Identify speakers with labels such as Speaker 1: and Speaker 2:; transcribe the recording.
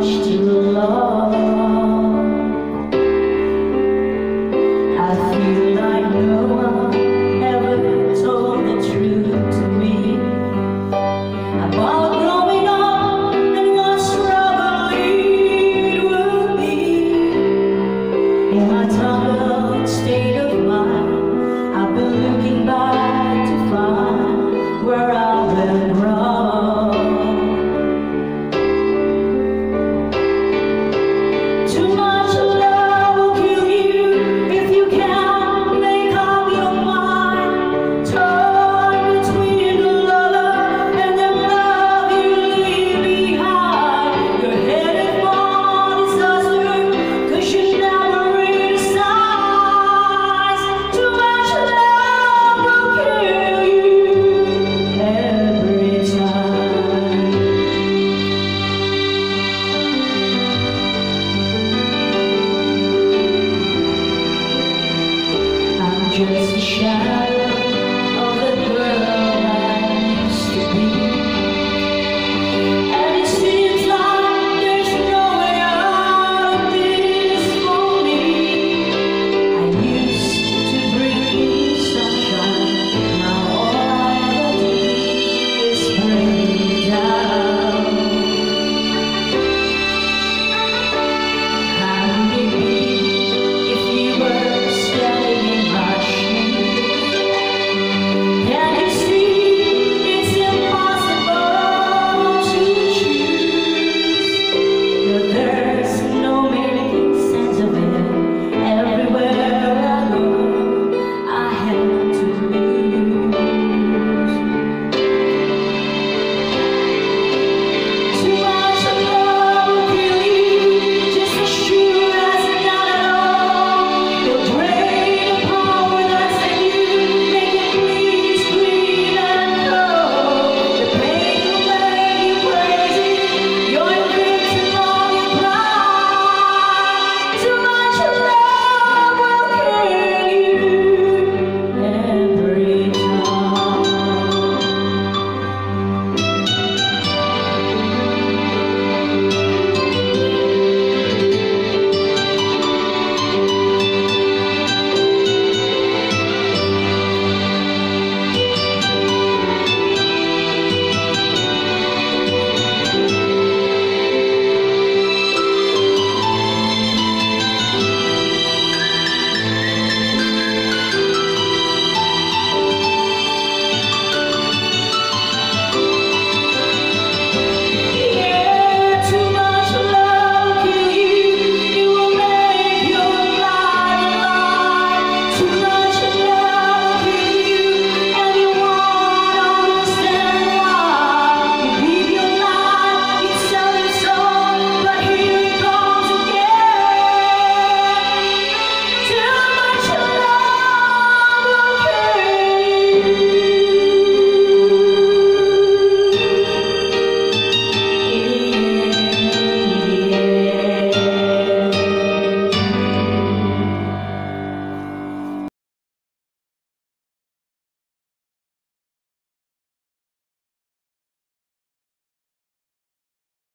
Speaker 1: miłości shadow